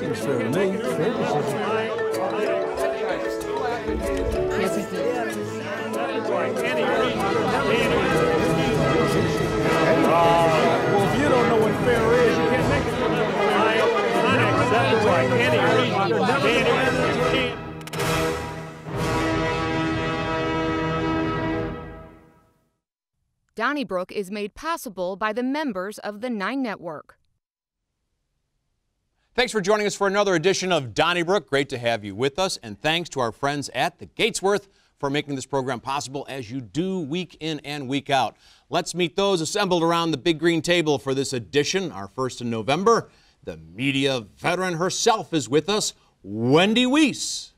Seems fair to me. Yes. Well, if you don't know what fair is, you can't make it. Donnybrook is made possible by the members of the Nine Network. Thanks for joining us for another edition of Donnybrook. Great to have you with us. And thanks to our friends at the Gatesworth for making this program possible as you do week in and week out. Let's meet those assembled around the big green table for this edition, our first in November. The media veteran herself is with us, Wendy Wiese,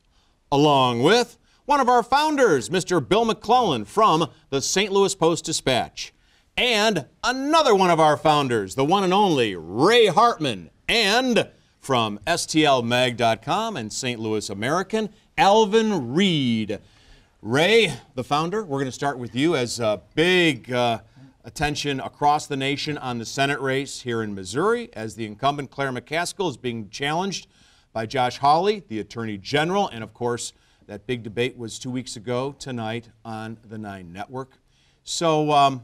along with one of our founders, Mr. Bill McClellan from the St. Louis Post Dispatch, and another one of our founders, the one and only Ray Hartmann, and from STLMag.com and St. Louis American, Alvin Reid. Ray, the founder, we're going to start with you as a big uh, attention across the nation on the Senate race here in Missouri as the incumbent Claire McCaskill is being challenged by Josh Hawley, the Attorney General, and of course, that big debate was two weeks ago tonight on the Nine Network. So, um,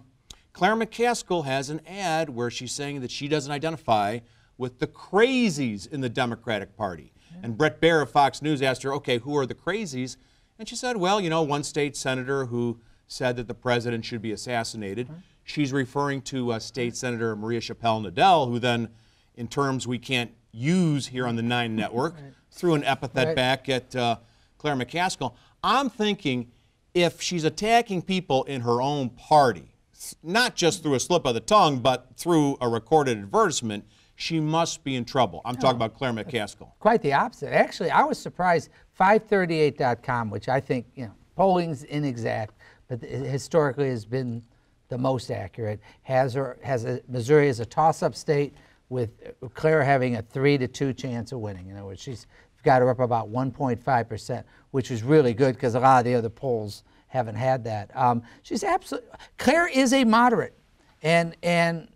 Claire McCaskill has an ad where she's saying that she doesn't identify with the crazies in the Democratic Party. And Bret Baier of Fox News asked her, okay, who are the crazies? And she said, well, you know, one state senator who said that the president should be assassinated. She's referring to uh, State Senator Maria Chappelle Nadal, who then, in terms we can't use here on the Nine Network, threw an epithet Right. back at uh, Claire McCaskill. I'm thinking if she's attacking people in her own party, not just through a slip of the tongue, but through a recorded advertisement, she must be in trouble. I'm talking about Claire McCaskill. Quite the opposite. Actually, I was surprised. 538.com, which I think, you know, polling's inexact, but historically has been the most accurate, has her has a, Missouri as a toss-up state with Claire having a three to two chance of winning. In other words, she's got her up about 1.5 percent, which is really good because a lot of the other polls haven't had that. Um, she's absolutely Claire is a moderate, and and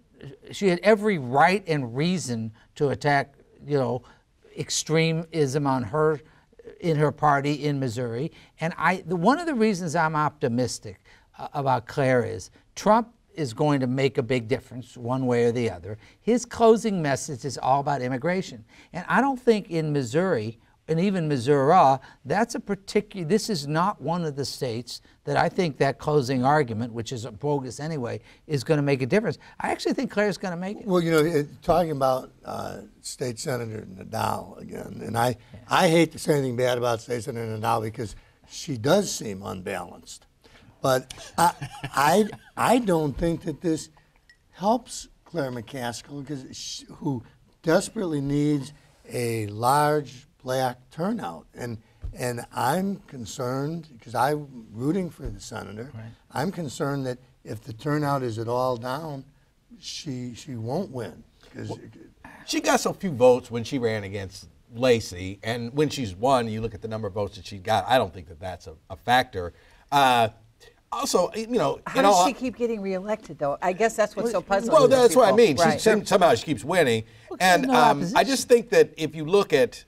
she had every right and reason to attack, you know, extremism on her in her party in Missouri. And I, the, one of the reasons I'm optimistic uh, about Claire is Trump is going to make a big difference one way or the other. His closing message is all about immigration. And I don't think in Missouri, and even Missouri, that's a particular, this is not one of the states that I think that closing argument, which is bogus anyway, is going to make a difference. I actually think Claire's going to make it. Well, you know, talking about uh, State Senator Nadal again, and I, I hate to say anything bad about State Senator Nadal because she does seem unbalanced. But I, I, I don't think that this helps Claire McCaskill, because who desperately needs a large black turnout. And, and I'm concerned, because I'm rooting for the senator, I'm concerned that if the turnout is at all down, she, she won't win. 'Cause- She got so few votes when she ran against Lacy, and when she's won, you look at the number of votes that she got. I don't think that that's a, a factor. Uh, also, you know, How does all- she keep getting reelected, though? I guess that's what's so puzzling. Well, to that's what I mean. Right. some- somehow she keeps winning, and no um, I just think that if you look at,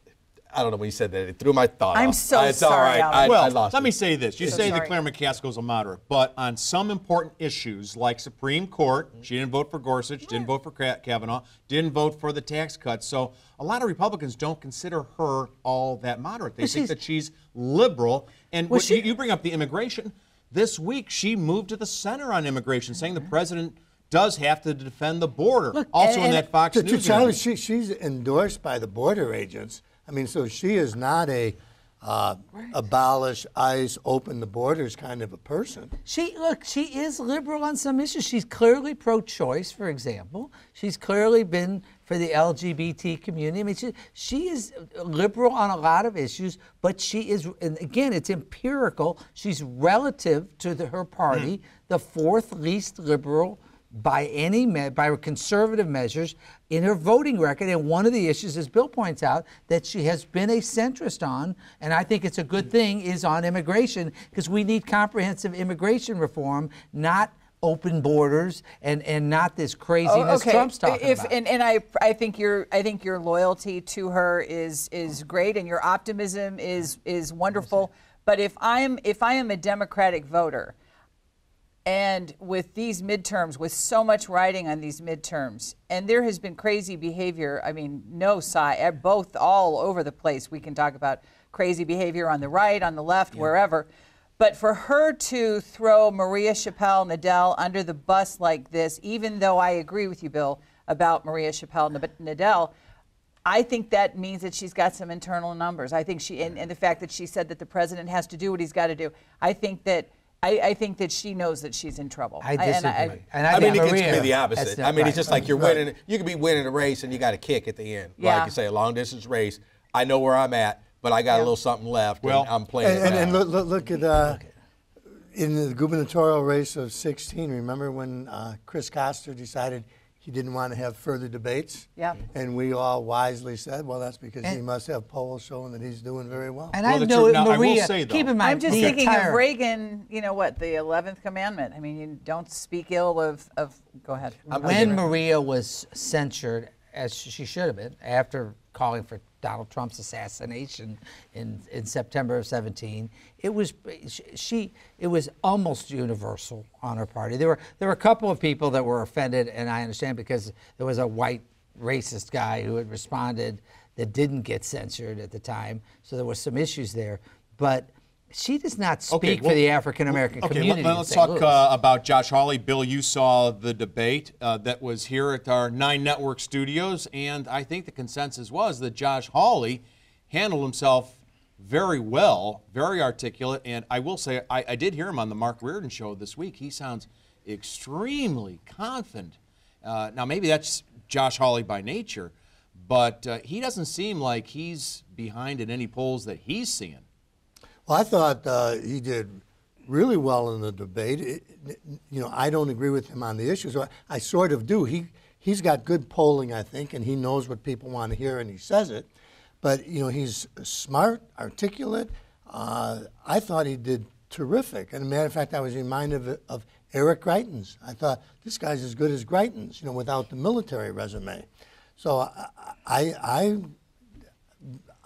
I don't know when you said that, it threw my thought. I'm off. so it's all sorry, right. Alvin. I, well, I lost let it. me say this. You So say sorry. that Claire McCaskill's a moderate, but on some important issues like Supreme Court, mm-hmm. she didn't vote for Gorsuch, didn't vote for Kavanaugh, didn't vote for the tax cuts. So a lot of Republicans don't consider her all that moderate. They Well, think that she's liberal. And Well, what you, she- you bring up the immigration. This week, she moved to the center on immigration, saying the mm-hmm. president does have to defend the border. Look, also and- in that Fox To, News to Charlie, interview. she, she's endorsed by the border agents. I mean, so she is not a uh, abolish ICE, open the borders kind of a person. She look, she is liberal on some issues. She's clearly pro-choice, for example. She's clearly been for the LGBT community. I mean, she, she is liberal on a lot of issues, but she is, and again, it's empirical. She's relative to the, her party, the fourth least liberal by any me- by conservative measures in her voting record. And one of the issues, as Bill points out, that she has been a centrist on, and I think it's a good thing, is on immigration because we need comprehensive immigration reform, not open borders and, and not this Oh, craziness Trump's talking if, about. And, and I, I think your, I think your loyalty to her is is great, and your optimism is is wonderful. But if I'm if I am a Democratic voter, and with these midterms, with so much riding on these midterms, and there has been crazy behavior. I mean, no side, both all over the place. We can talk about crazy behavior on the right, on the left, wherever. But for her to throw Maria Chappelle Nadal under the bus like this, even though I agree with you, Bill, about Maria Chappelle Nadal, I think that means that she's got some internal numbers. I think she, and, and the fact that she said that the president has to do what he's got to do. I think that, I, I think that she knows that she's in trouble. I and disagree. And I, mean, think it gets to be the opposite. I mean, right. it's just like you're winning. You could be winning a race and you got a kick at the end. Yeah. Like you say, a long distance race. I know where I'm at, but I got a little something left. Well- and I'm playing And, it and, and look, look, look at uh, in the gubernatorial race of 16. Remember when uh, Chris Koster decided he didn't want to have further debates? Yeah. And we all wisely said, well, that's because he must have polls showing that he's doing very well. And Well, I the know truth- now, I will Maria. say, though- keep in mind, I'm just the thinking entire, of Reagan, you know what, the 11th commandment. I mean, you don't speak ill of, of go ahead. Uh, when Maria was censured, as she should have been, after calling for Donald Trump's assassination in, in September of 17, it was she it was almost universal on her party. There were there were a couple of people that were offended, and I understand because there was a white racist guy who had responded that didn't get censored at the time, so there were some issues there, but. She does not speak for well, the African American Okay, community. let, us talk uh, about Josh Hawley. Bill, you saw the debate uh, that was here at our Nine Network studios, and I think the consensus was that Josh Hawley handled himself very well, very articulate, and I will say I, I did hear him on the Mark Reardon show this week. He sounds extremely confident. Uh, now, maybe that's Josh Hawley by nature, but uh, he doesn't seem like he's behind in any polls that he's seeing. Well, I thought uh, he did really well in the debate. It, you know, I don't agree with him on the issues. I, I sort of do. He he's got good polling, I think, and he knows what people want to hear, and he says it. But you know, he's smart, articulate. Uh, I thought he did terrific. And a matter of fact, I was reminded of, of Eric Greitens. I thought this guy's as good as Greitens, you know, without the military resume. So I, I, I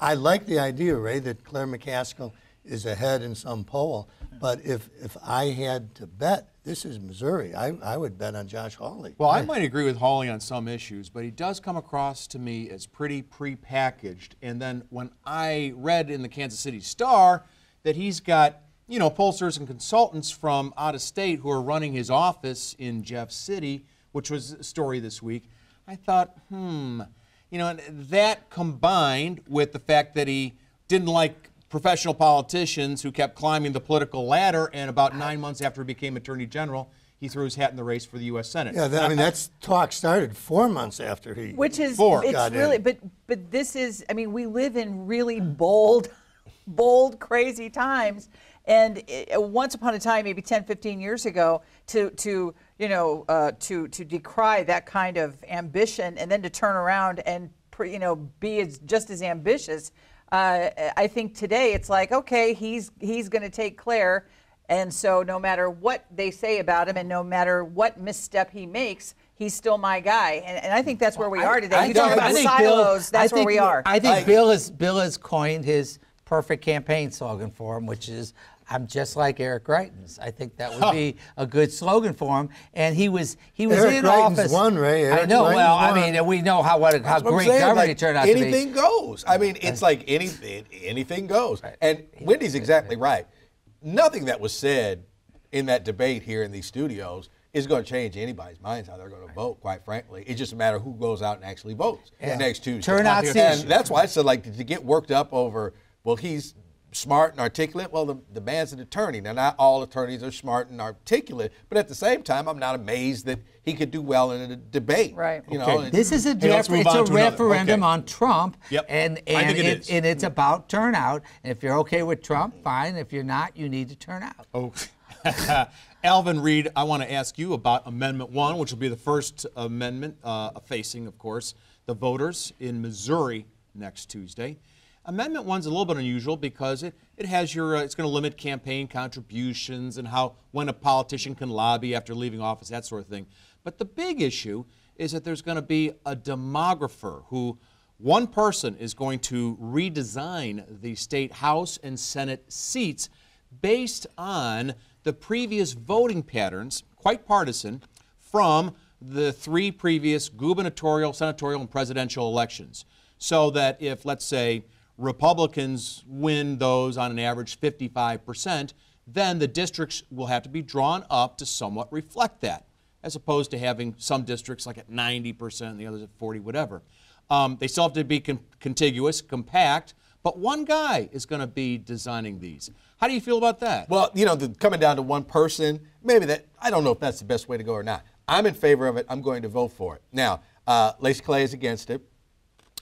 I like the idea, Ray, that Claire McCaskill is ahead in some poll. But if, if I had to bet, this is Missouri, I, I would bet on Josh Hawley. Well, I might agree with Hawley on some issues, but he does come across to me as pretty prepackaged. And then when I read in the Kansas City Star that he's got, you know, pollsters and consultants from out of state who are running his office in Jeff City, which was a story this week, I thought, hmm, you know, and that combined with the fact that he didn't like professional politicians who kept climbing the political ladder, and about nine months after he became Attorney General, he threw his hat in the race for the U.S. Senate. Yeah, that, I mean, that's talk started four months after he. Which is Four. it's Got in. but but this is I mean we live in really bold bold crazy times and it, once upon a time maybe 10 15 years ago to to you know uh, to to decry that kind of ambition and then to turn around and pre- you know be as just as ambitious uh, I think today it's like okay he's he's going to take Claire and so no matter what they say about him and no matter what misstep he makes, he's still my guy. And, and I think that's where we are today. you talk I about think Bill- silos, that's I where we are. I think Bill has Bill has coined his perfect campaign slogan for him, which is "I'm just like Eric Greitens." I think that would be a good slogan for him. And he was he was Eric in Greitens office. won, Ray. I know. Greitens well, I mean, we know how what how That's what I'm great saying, governor he like, turned out to be. anything goes. I mean, it's like anything anything goes. And Wendy's exactly right. Nothing that was said in that debate here in these studios is going to change anybody's minds how they're going to vote. Quite frankly, it's just a matter of who goes out and actually votes next Tuesday. Turnout and that's why I said like to get worked up over. Well, he's smart and articulate. Well, the, the man's an attorney. Now, not all attorneys are smart and articulate, but at the same time, I'm not amazed that he could do well in a debate. Right. You Okay. know, This is a Hey, let's ref- move it's a referendum Okay. on Trump, Yep. and and think it it- is. and it's about turnout. And if you're okay with Trump, fine. If you're not, you need to turn out. Oh, Alvin Reid, I want to ask you about Amendment 1, which will be the first amendment uh, facing, of course, the voters in Missouri next Tuesday. Amendment one's a little bit unusual because it, it has your, uh, it's going to limit campaign contributions and how, when a politician can lobby after leaving office, that sort of thing. But the big issue is that there's going to be a demographer who, one person is going to redesign the state House and Senate seats based on the previous voting patterns, quite partisan, from the three previous gubernatorial, senatorial, and presidential elections. So that if, let's say, Republicans win those on an average 55%, then the districts will have to be drawn up to somewhat reflect that, as opposed to having some districts like at 90% and the others at 40, whatever. Um, they still have to be con- contiguous, compact, but one guy is going to be designing these. How do you feel about that? Well, you know, the, coming down to one person, maybe that, I don't know if that's the best way to go or not. I'm in favor of it. I'm going to vote for it. Now, uh, Lacy Clay is against it.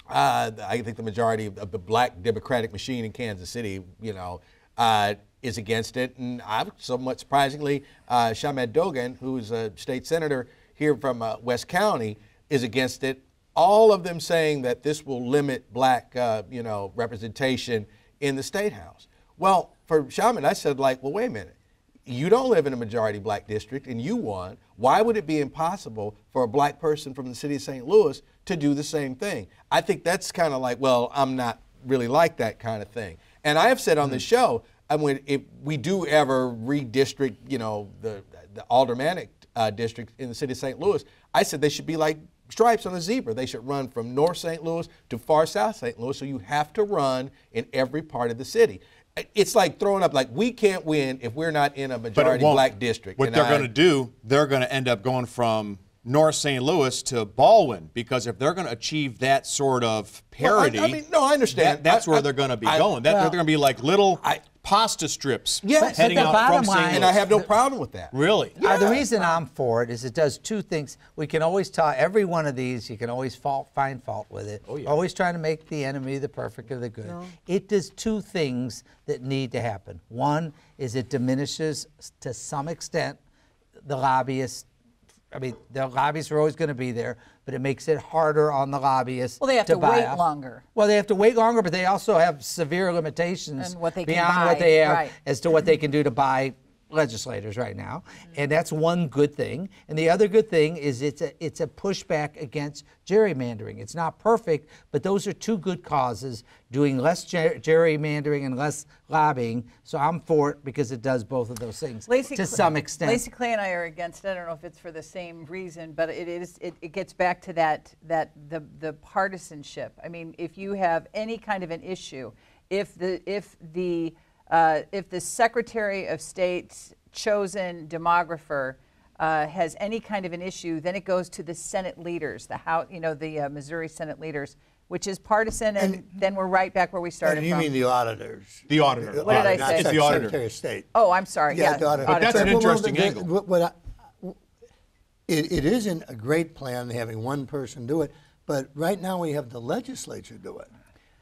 Uh, I think the majority of the black Democratic machine in Kansas City, you know, uh, is against it. And I, somewhat surprisingly, uh, Shamed Dogan, who's a state senator here from uh, West County, is against it. All of them saying that this will limit black, uh, you know, representation in the state house. Well, for Shaman, I said, like, well, wait a minute. You don't live in a majority black district and you won. Why would it be impossible for a black person from the city of St. Louis to do the same thing? I think that's kind of like, well, I'm not really like that kind of thing. And I have said on the show, I mean, if we do ever redistrict, you know, the, the aldermanic uh, district in the city of St. Louis, I said they should be like stripes on a zebra. They should run from North St. Louis to far South St. Louis. So you have to run in every part of the city it's like throwing up like we can't win if we're not in a majority black district. What and they're going to do, they're going to end up going from North St. Louis to Baldwin because if they're going to achieve that sort of Well, I- parity, I mean, no, I understand. that- that's I- where I- they're going to be I- going. That, well- they're going to be like little I- pasta strips Yes. But- but heading the out bottom from St. line- Louis. and I have no problem with that. really? Uh, the reason I'm for it is it does two things. We can always tell every one of these, you can always fault, find fault with it. Oh, yeah. Always trying to make the enemy the perfect of the good. No. It does two things that need to happen. One is it diminishes to some extent the lobbyists. I mean, the lobbyists are always going to be there, but it makes it harder on the lobbyists. Well, they have to buy wait off. longer. Well, they have to wait longer, but they also have severe limitations what they can beyond buy, what they have right. as to what they can do to buy legislators right now, mm-hmm. and that's one good thing. And the other good thing is it's a it's a pushback against gerrymandering. It's not perfect, but those are two good causes. Doing less ger- gerrymandering and less lobbying. So I'm for it because it does both of those things Lacy to Cl- some extent. Lacy Clay and I are against it. I don't know if it's for the same reason, but it is. It, it gets back to that that the the partisanship. I mean, if you have any kind of an issue, if the if the uh, if the Secretary of State's chosen demographer uh, has any kind of an issue, then it goes to the Senate leaders, the House, you know, the uh, Missouri Senate leaders, which is partisan, and, then we're right back where we started And you from. mean the auditors? The auditor. What did I Not say? It's the auditor. Secretary of State. oh, I'm sorry. Yeah, the auditor. But that's an Well, well, interesting the- angle. What, what I, it, it isn't a great plan having one person do it, but right now we have the legislature do it.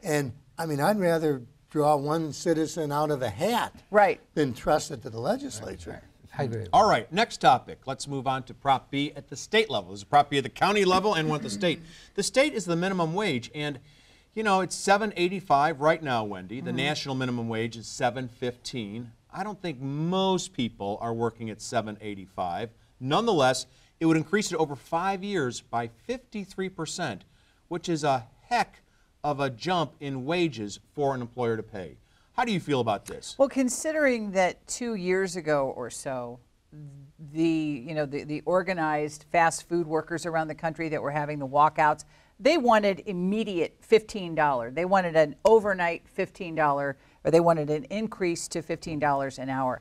And I mean, I'd rather draw one citizen out of a hat Right. than trust it to the legislature. I agree. All right, next topic. Let's move on to Prop B at the state level. There's a Prop B at the county level and one at the state. The state is the minimum wage, and you know it's 7.85 right now, Wendy. The mm-hmm. national minimum wage is 7.15. I don't think most people are working at 7.85. Nonetheless, it would increase it over five years by 53 percent, which is a heck of a jump in wages for an employer to pay. How do you feel about this? Well, considering that two years ago or so, the you know the, the organized fast food workers around the country that were having the walkouts, they wanted immediate fifteen dollar. They wanted an overnight fifteen dollar, or they wanted an increase to fifteen dollars an hour.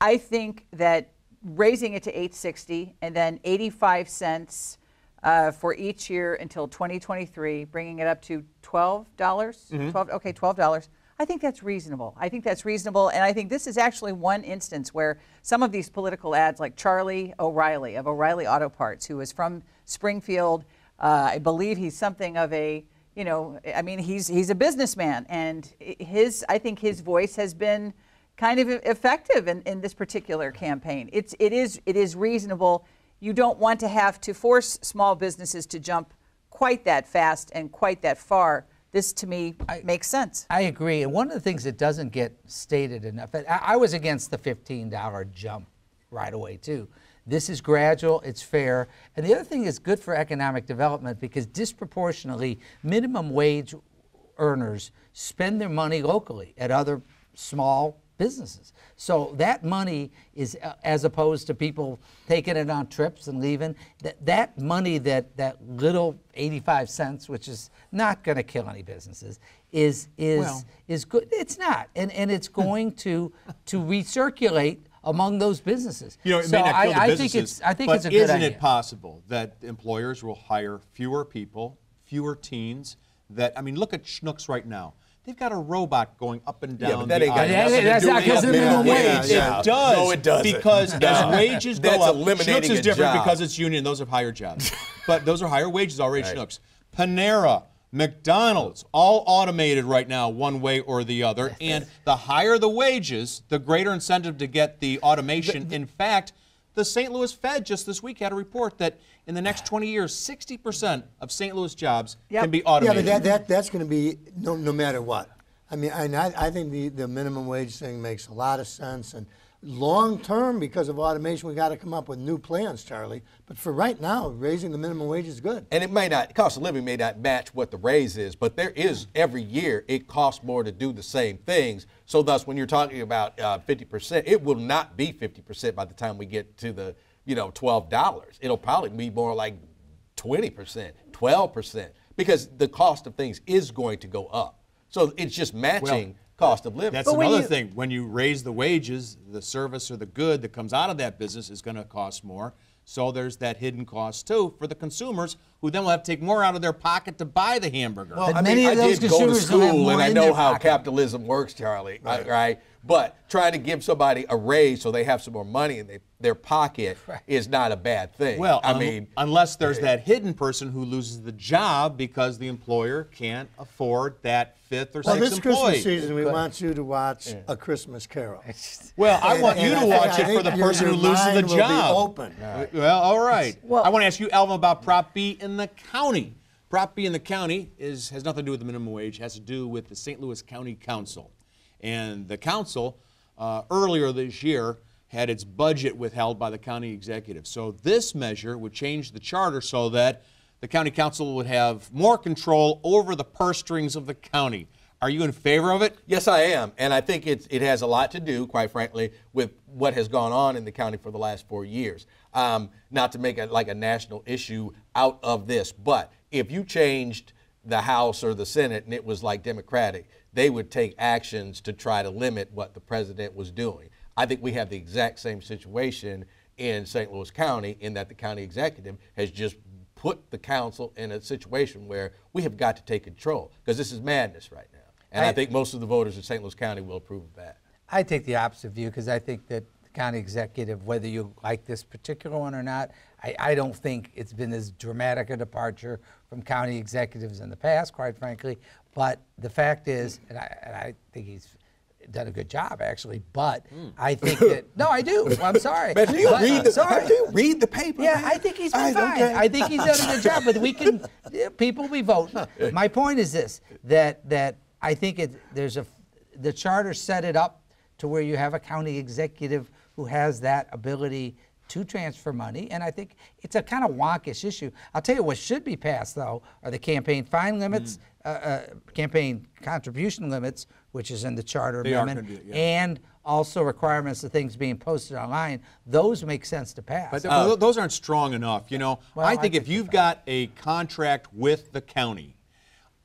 I think that raising it to eight sixty and then eighty five cents. Uh, for each year until 2023, bringing it up to $12. dollars 12 okay, $12. I think that's reasonable. I think that's reasonable. And I think this is actually one instance where some of these political ads, like Charlie O'Reilly of O'Reilly Auto Parts, who is from Springfield, uh, I believe he's something of a, you know, I mean, he's, he's a businessman. And his, I think his voice has been kind of effective in, in this particular campaign. It's, it, is, it is reasonable. You don't want to have to force small businesses to jump quite that fast and quite that far this to me makes sense. I agree. And one of the things that doesn't get stated enough, I, I was against the $15 jump right away, too. This is gradual, it's fair. And the other thing is good for economic development because disproportionately, minimum wage earners spend their money locally at other small businesses. So that money is, uh, as opposed to people taking it on trips and leaving, that, that money, that, that little 85 cents, which is not going to kill any businesses, is, is, Well. is good. It's not. And, and it's going to, to recirculate among those businesses. You know, it so may not kill the I, I think it's, I think but it's a good isn't idea. it possible that employers will hire fewer people, fewer teens? That I mean, look at Schnucks right now. They've got a robot going up and down. Yeah, but that the ain't got aisle. Nothing to that's do not with 'cause of minimum minimum wage. wage. Yeah. It does. No, it doesn't. Because No. as wages go That's up, eliminating Schnucks is different job. because it's union. Those are higher jobs. but those are higher wages already, Right. Schnucks. Panera, McDonald's, all automated right now, one way or the other. And the higher the wages, the greater incentive to get the automation. In fact, the St. Louis Fed just this week had a report that in the next 20 years, 60% of St. Louis jobs Yep. can be automated. Yeah, automated. but that, that, that's going to be no, no matter what. I mean, and I, I think the, the minimum wage thing makes a lot of sense. And long term, because of automation, we got to come up with new plans, Charlie. But for right now, raising the minimum wage is good. And it may not, cost of living may not match what the raise is, but there is every year it costs more to do the same things. So thus, when you're talking about uh, 50%, it will not be 50% by the time we get to the, you know, $12. It'll probably be more like 20%, 12%, because the cost of things is going to go up. So it's just matching cost of living. That's when another you- thing. When you raise the wages, the service or the good that comes out of that business is going to cost more. So there's that hidden cost too for the consumers who then will have to take more out of their pocket to buy the hamburger. Well, But I many mean, of I those did go to consumers don't have school and I know how pocket. capitalism works, Charlie. Right. right? But trying to give somebody a raise so they have some more money in they, their pocket is not a bad thing. Well, I un- mean, unless there's that hidden person who loses the job because the employer can't afford that fifth or Well, sixth this. Christmas season, we want you to watch A Christmas Carol. Well, I And- want you to I- watch it for the person who loses the mind will be job. open. Well, all right. Well- I want to ask you, Alvin, about Prop B in the county. Prop B in the county is has nothing to do with the minimum wage. It has to do with the St. Louis County Council, and the council uh, earlier this year had its budget withheld by the county executive. So this measure would change the charter so that the county council would have more control over the purse strings of the county. Are you in favor of it? Yes, I am, and I think it's, it has a lot to do, quite frankly, with what has gone on in the county for the last four years. Um, not to make it like a national issue out of this, but if you changed the House or the Senate and it was like Democratic, they would take actions to try to limit what the president was doing. I think we have the exact same situation in St. Louis County in that the county executive has just put the council in a situation where we have got to take control because this is madness right now. And I, I- think most of the voters in St. Louis County will approve of that. I take the opposite view because I think that the county executive, whether you like this particular one or not, I, I don't think it's been as dramatic a departure from county executives in the past, quite frankly. But the fact is, and I, and I think he's done a good job actually, but I think that, no, I do. I'm sorry. Man, do you But- read uh, the, sorry. do you read the paper? Yeah, man? I think he's been I- fine. okay. I think he's done a good job, but we can, people be voting. My point is this, that, that I think it, there's a, the charter set it up to where you have a county executive who has that ability to transfer money, and I think it's a kind of wonkish issue. I'll tell you what should be passed, though, are the campaign fine limits, Mm. uh, uh, campaign contribution limits, which is in the charter They amendment, gonna it, yeah. and also requirements of things being posted online. Those make sense to pass. But th- th- those aren't strong enough. You know, Well, I I think if you've got a contract with the county,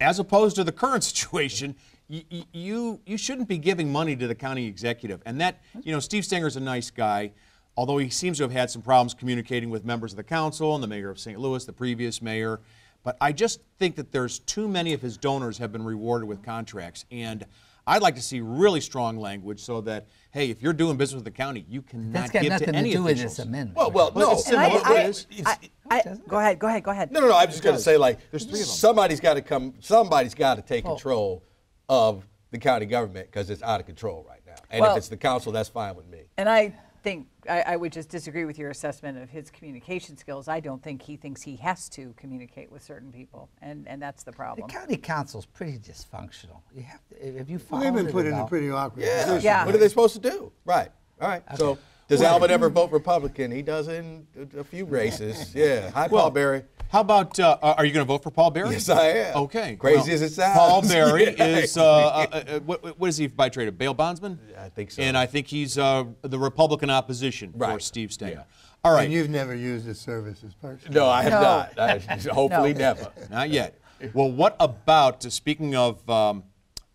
as opposed to the current situation, you, you you shouldn't be giving money to the county executive. And that, you know, Steve Stenger's a nice guy, although he seems to have had some problems communicating with members of the council and the mayor of St. Louis, the previous mayor. But I just think that there's too many of his donors have been rewarded with contracts. And I'd like to see really strong language so that, hey, if you're doing business with the county, you cannot That's got give nothing to to any do with officials. this amendment. Well, well, Well, no. it's And I- I- it's- it's- I, go ahead, go ahead, go ahead. No, no, no. I was just going to say, like, There's three of them. somebody's got to come. Somebody's got to take control of the county government because it's out of control right now. And Well- if it's the council, that's fine with me. And I think I, I would just disagree with your assessment of his communication skills. I don't think he thinks he has to communicate with certain people, and, and that's the problem. The problem. county council's pretty dysfunctional. You have to, if you Well, follow they've been put in a pretty awkward Yeah. position. Yeah. What are they supposed to do? Right. All right. So does Alvin ever vote Republican? He does in a, a few races. Yeah. Hi, Paul Berry. How about, uh, are you going to vote for Paul Berry? Yes, I am. Okay. Crazy well, as it sounds. Paul Berry is, uh, uh, uh, what, what is he by trade? A bail bondsman? I think so. And I think he's uh, the Republican opposition for Steve Stenger. Yeah. All right. And you've never used his services personally. No, I have No. not. I, hopefully No. never. Not yet. Well, what about, uh, speaking of um,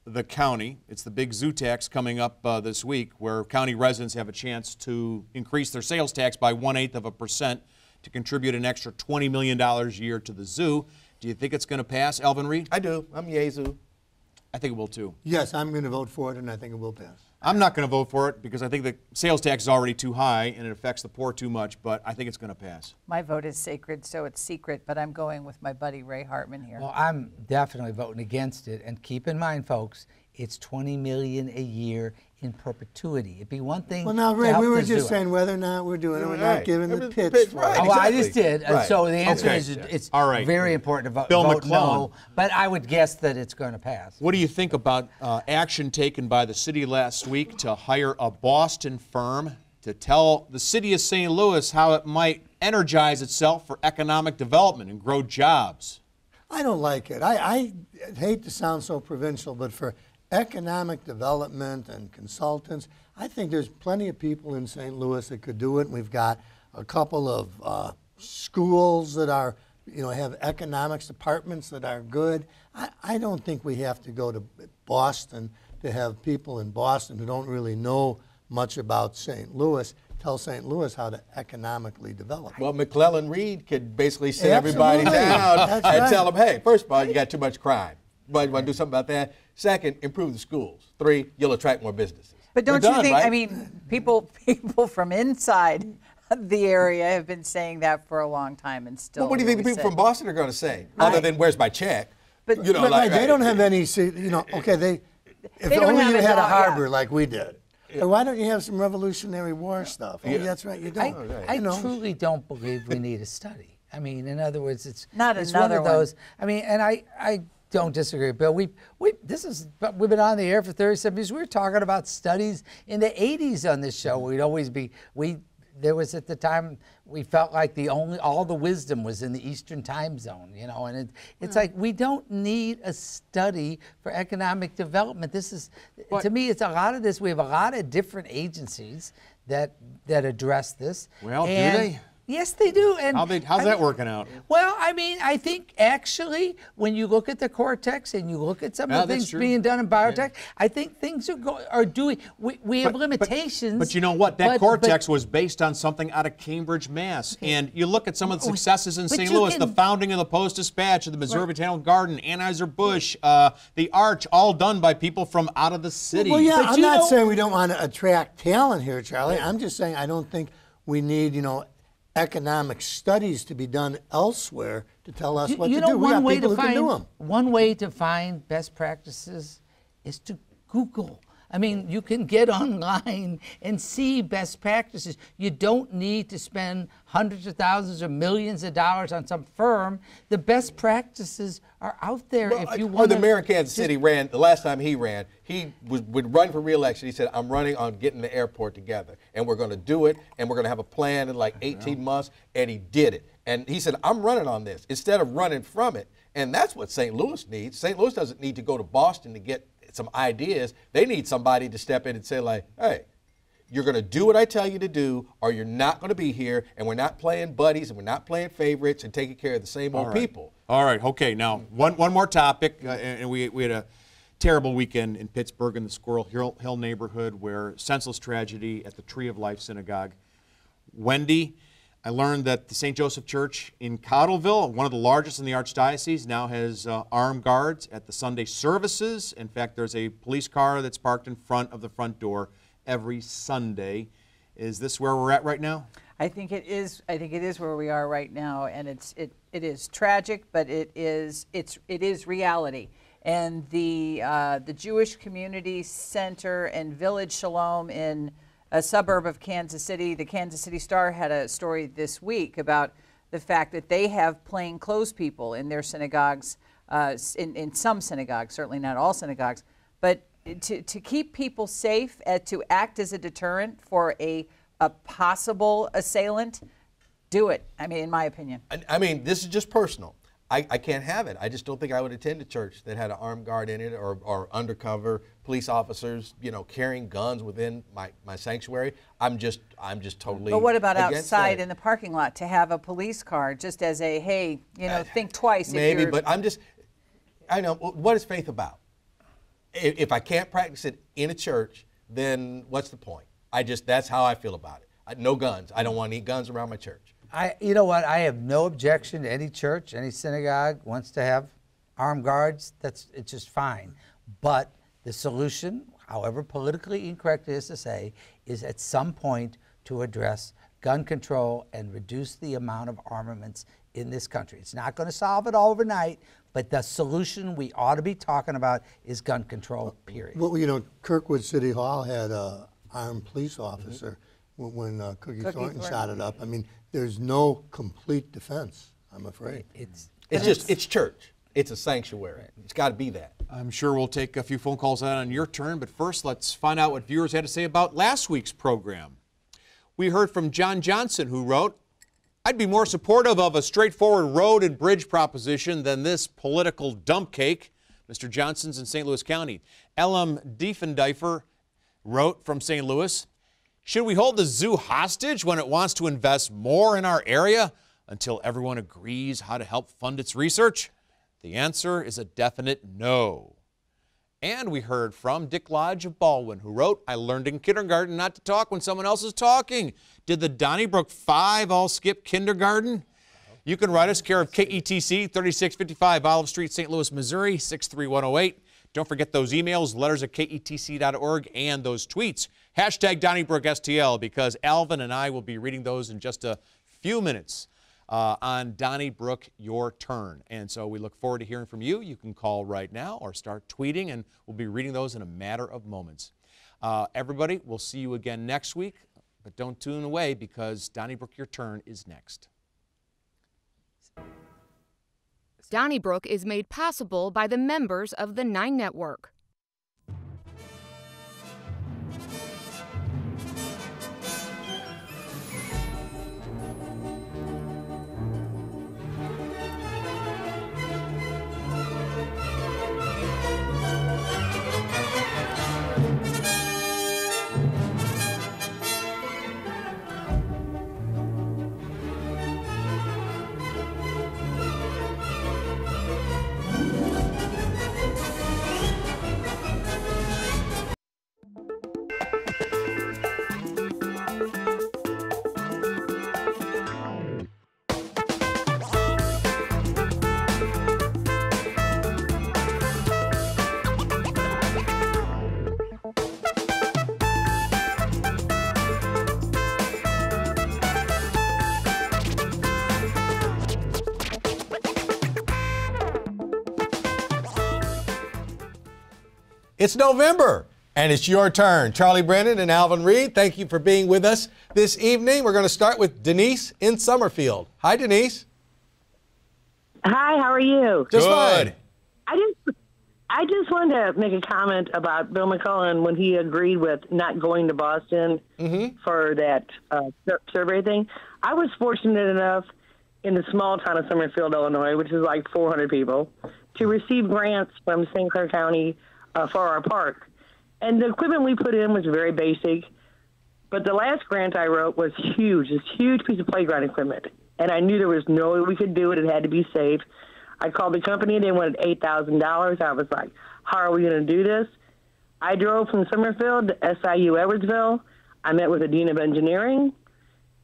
the county, it's the big zoo tax coming up uh, this week where county residents have a chance to increase their sales tax by one eighth of a percent to contribute an extra $20 million a year to the zoo. Do you think it's going to pass, Alvin Reid? I do. I'm Yezu. I think it will too. Yes, I'm going to vote for it, and I think it will pass. I'm not going to vote for it because I think the sales tax is already too high and it affects the poor too much, but I think it's going to pass. My vote is sacred, so it's secret, but I'm going with my buddy Ray Hartmann here. Well, I'm definitely voting against it. And keep in mind, folks, it's 20 million a year in perpetuity. It'd be one thing. Well, now, Ray, we were just zoo. saying whether or not we're doing it. We're Right. not giving the was pitch pitch, for right. it. Oh, well, I just did. And Right. so the answer Okay. is it's All right. very important to vote, Bill vote McClellan. no. But I would guess that it's going to pass. What do you think about uh, action taken by the city last week to hire a Boston firm to tell the city of St. Louis how it might energize itself for economic development and grow jobs? I don't like it. I, I hate to sound so provincial, but for economic development and consultants, I think there's plenty of people in St. Louis that could do it. We've got a couple of uh, schools that are, you know, have economics departments that are good. I, I don't think we have to go to Boston to have people in Boston who don't really know much about St. Louis tell St. Louis how to economically develop. Well, McClellan Reed could basically sit everybody down That's and right. tell them, hey, first of all, you got too much crime. But you want to do something about that? Second, improve the schools. Three, you'll attract more businesses. But don't We're you done, think? I mean, people people from inside the area have been saying that for a long time, and still. Well, what do you think the people sit. from Boston are going to say? Other than, where's my check? But- you know, But like, right, they don't have any, se- you know, okay, they, if They don't only have you a had a dog, yeah. harbor like we did. Or why don't you have some Revolutionary War stuff? Oh, that's right, you I, don't. I you know. truly don't believe we need a study. I mean, in other words, it's Not it's another one one. of those. I mean, and I, I don't disagree, Bill. We, we, this is, but we've been on the air for 37 years. We were talking about studies in the 80s on this show. Mm-hmm. We'd always be, we, there was at the time we felt like the only, all the wisdom was in the Eastern time zone, you know, and it, it's mm. like we don't need a study for economic development. This is, to me, it's a lot of this. We have a lot of different agencies that that address this. Well, do they? Yes, they do. And How they, how's I that mean- working out? Well, I mean, I think actually, when you look at the cortex and you look at some Yeah, of the things true. being done in biotech, I think things are go- are doing. We, we have limitations. But you know what? That but- cortex but- was based on something out of Cambridge, Mass. And you look at some of the successes in St. you Louis, the founding of the Post Dispatch, of the Missouri Botanical Garden, Anheuser-Busch, uh, the Arch, all done by people from out of the city. Well, yeah, But I'm not know- saying we don't want to attract talent here, Charlie. I'm just saying I don't think we need, you know, economic studies to be done elsewhere to tell us You, what you to know, do. We one got way people to who can do them. one way to find best practices is to Google. I mean, you can get online and see best practices. You don't need to spend hundreds of thousands or millions of dollars on some firm. The best practices are out there. Well, if you or want the mayor of Kansas City ran the last time he ran. He was, would run for reelection. He said, "I'm running on getting the airport together, and we're going to do it, and we're going to have a plan in like 18 months." And he did it. And he said, "I'm running on this instead of running from it." And that's what St. Louis needs. St. Louis doesn't need to go to Boston to get some ideas. They need somebody to step in and say, like, "Hey." You're going to do what I tell you to do, or you're not going to be here, and we're not playing buddies, and we're not playing favorites, and taking care of the same old All right. people. All right. Okay. Now, one one more topic, uh, and and we we had a terrible weekend in Pittsburgh in the Squirrel Hill, Hill neighborhood, where senseless tragedy at the Tree of Life Synagogue. Wendy, I learned that the St. Joseph Church in Cottleville, one of the largest in the Archdiocese, now has uh, armed guards at the Sunday services. In fact, there's a police car that's parked in front of the front door every Sunday. Is this where we're at right now? I think it is. I think it is where we are right now, and it's it, it is tragic, but it is it's it is reality. And the uh, the Jewish Community Center and Village Shalom in a suburb of Kansas City. The Kansas City Star had a story this week about the fact that they have plainclothes people in their synagogues, uh, in, in some synagogues, certainly not all synagogues, but to, to keep people safe, uh, to act as a deterrent for a, a possible assailant, do it. I mean, in my opinion. I, I mean, this is just personal. I, I can't have it. I just don't think I would attend a church that had an armed guard in it or, or undercover police officers, you know, carrying guns within my, my sanctuary. I'm just I'm just totally. But what about outside that. in the parking lot to have a police car just as a hey, you know, uh, think twice. if Maybe, but I'm just. I know what is faith about. If, if I can't practice it in a church, then what's the point? I just that's how I feel about it. I, no guns. I don't want any guns around my church. I, you know what? I have no objection to any church, any synagogue wants to have armed guards. That's it's just fine. But the solution, however politically incorrect it is to say, is at some point to address gun control and reduce the amount of armaments in this country. It's not going to solve it all overnight, but the solution we ought to be talking about is gun control. Period. Well, you know, Kirkwood City Hall had a armed police officer when, when uh, Cookie, Cookie Thornton Thornton. shot it up. I mean, there's no complete defense. I'm afraid. It's It's just it's church. It's a sanctuary. It's got to be that. I'm sure we'll take a few phone calls on on your turn, but first let's find out what viewers had to say about last week's program. We heard from John Johnson, who wrote, I'd be more supportive of a straightforward road and bridge proposition than this political dump cake. Mr. Johnson's in St. Louis County. Elam Diefendeifer wrote from St. Louis, Should we hold the zoo hostage when it wants to invest more in our area until everyone agrees how to help fund its research? The answer is a definite no. And we heard from Dick Lodge of Baldwin, who wrote, I learned in kindergarten not to talk when someone else is talking. Did the Donnybrook Five all skip kindergarten? You can write us care of KETC 3655 Olive Street, St. Louis, Missouri 63108. Don't forget those emails, letters at ketc.org, and those tweets. Hashtag Donnybrook STL because Alvin and I will be reading those in just a few minutes uh, on Donnybrook Your Turn. And so we look forward to hearing from you. You can call right now or start tweeting, and we'll be reading those in a matter of moments. Uh, everybody, we'll see you again next week, but don't tune away because Donnybrook Your Turn is next. Donnybrook is made possible by the members of the Nine Network. It's November, and it's your turn. Charlie Brennan and Alvin Reid, thank you for being with us this evening. We're going to start with Denise in Summerfield. Hi, Denise. Hi, how are you? Just fine. I just I just wanted to make a comment about Bill McCullen when he agreed with not going to Boston for that uh, survey thing. I was fortunate enough in the small town of Summerfield, Illinois, which is like 400 people, to receive grants from St. Clair County uh, for our park. And the equipment we put in was very basic. But the last grant I wrote was huge, this huge piece of playground equipment. And I knew there was no way we could do it. It had to be safe. I called the company. They wanted $8,000. I was like, how are we going to do this? I drove from Summerfield to SIU Edwardsville. I met with the dean of engineering.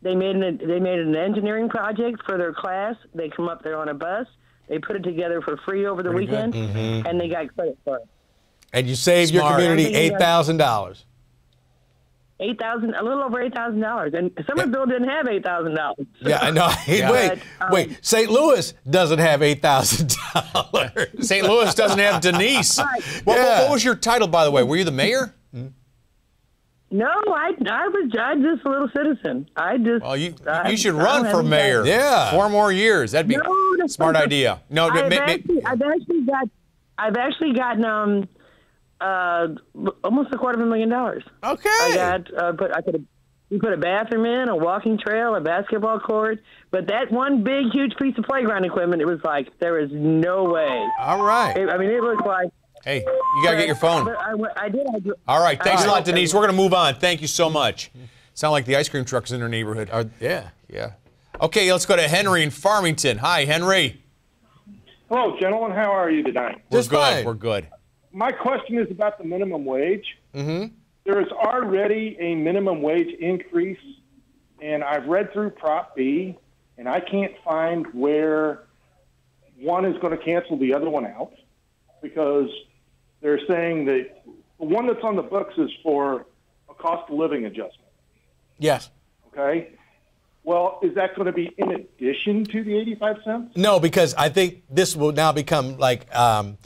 They made an, they made an engineering project for their class. They come up there on a bus. They put it together for free over the weekend, and they got credit for it. And you saved your community $8,000. Eight thousand, a little over eight thousand dollars, and Summerfield didn't have eight thousand dollars. Yeah, I know. wait, But, um, wait. St. Louis doesn't have $8,000. St. Louis doesn't have Denise. What, what- Yeah. what was your title, by the way? Were you the mayor? No, I, I was I'm just a little citizen. I just. Well, you I- you should I run for mayor. got- Yeah. Four more years. That'd be No, a smart idea. No, I've, ma- ma- actually, I've actually got, I've actually gotten um, uh, almost a quarter of a million dollars. Okay. I got uh, put I could a we put a bathroom in, a walking trail, a basketball court, but that one big huge piece of playground equipment, it was like there is no way. All right. It, I mean, it looked like. hey, you gotta get your phone. But I, I did. I did All right, thanks a lot, Denise. We're gonna move on. Thank you so much. Sound like the ice cream trucks in their neighborhood. Uh, yeah. yeah. Okay, let's go to Henry in Farmington. Hi, Henry. Hello, gentlemen. How are you tonight? We're Just good. fine. We're good. My question is about the minimum wage. Mm-hmm. There is already a minimum wage increase, and I've read through Prop B, and I can't find where one is going to cancel the other one out because they're saying that the one that's on the books is for a cost of living adjustment. Yes. Okay. Well, is that going to be in addition to the 85 cents? No, because I think this will now become like um,